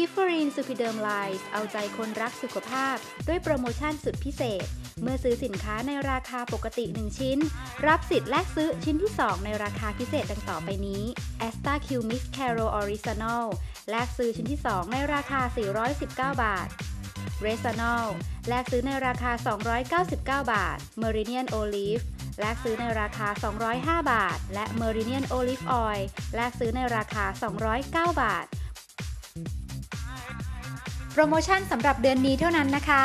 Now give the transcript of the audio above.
คิฟฟรีนซูพิเดิมไลส์เอาใจคนรักสุขภาพ ด้วยโปรโมชั่นสุดพิเศษ เมื่อซื้อสินค้าในราคาปกติ 1 ชิ้น รับสิทธิ์แลกซื้อชิ้นที่ 2 ในราคาพิเศษดังต่อไปนี้ a s t a q Mix Caro Original แลกซื้อชิ้นที่ 2 ในราคา 419 บาท r e s a n o l แลกซื้อในราคา 299 บาท Meridian Olive แลกซื้อในราคา 205 บาท และ Meridian Olive Oil แลกซื้อในราคา 209 บาท โปรโมชั่นสำหรับเดือนนี้เท่านั้นนะคะ